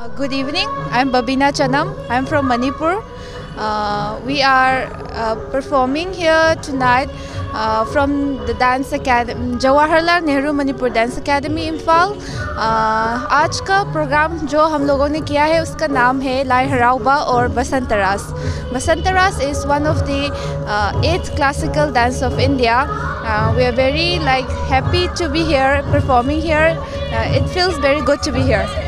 Uh, good evening. I'm Babina Chanam. I'm from Manipur. Uh, we are uh, performing here tonight uh, from the dance academy Jawaharlal Nehru Manipur Dance Academy Imphal. Uh, आज का programme जो हम लोगों ने किया है उसका नाम है लाई हराउबा is one of the uh, classical dance of India. Uh, we are very like happy to be here performing here. Uh, it feels very good to be here.